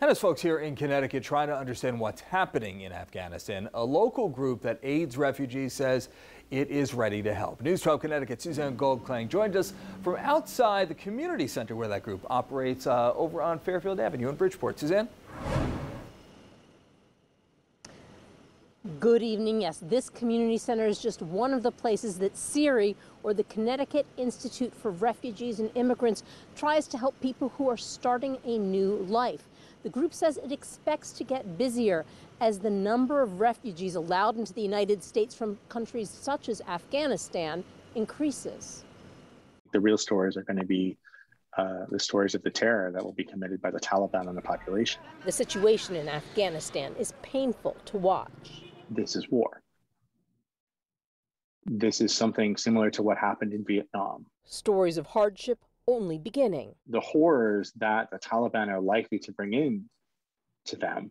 And as folks here in Connecticut try to understand what's happening in Afghanistan, a local group that aids refugees says it is ready to help. News 12 Connecticut Suzanne Goldklang joined us from outside the community center where that group operates uh, over on Fairfield Avenue in Bridgeport. Suzanne? Good evening. Yes, this community center is just one of the places that CIRI, or the Connecticut Institute for Refugees and Immigrants, tries to help people who are starting a new life. The group says it expects to get busier as the number of refugees allowed into the United States from countries such as Afghanistan increases. The real stories are going to be uh, the stories of the terror that will be committed by the Taliban on the population. The situation in Afghanistan is painful to watch this is war. This is something similar to what happened in Vietnam. Stories of hardship only beginning. The horrors that the Taliban are likely to bring in to them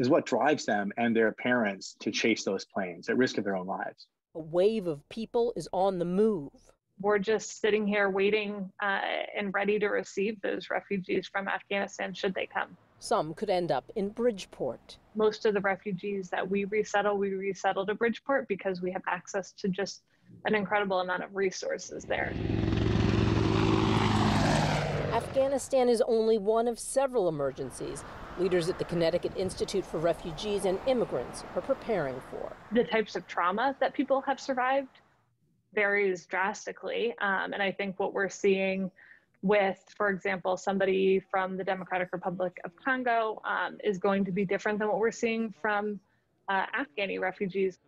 is what drives them and their parents to chase those planes at risk of their own lives. A wave of people is on the move. We're just sitting here waiting uh, and ready to receive those refugees from Afghanistan should they come. Some could end up in Bridgeport. Most of the refugees that we resettle, we resettle to Bridgeport because we have access to just an incredible amount of resources there. Afghanistan is only one of several emergencies leaders at the Connecticut Institute for Refugees and Immigrants are preparing for. The types of trauma that people have survived varies drastically. Um, and I think what we're seeing with, for example, somebody from the Democratic Republic of Congo um, is going to be different than what we're seeing from uh, Afghani refugees.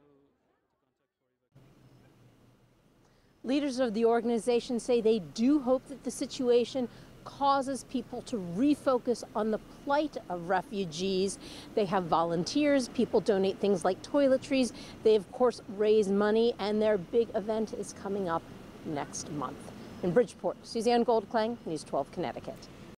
Leaders of the organization say they do hope that the situation causes people to refocus on the plight of refugees. They have volunteers, people donate things like toiletries. They, of course, raise money, and their big event is coming up next month. In Bridgeport, Suzanne Goldklang, News 12 Connecticut.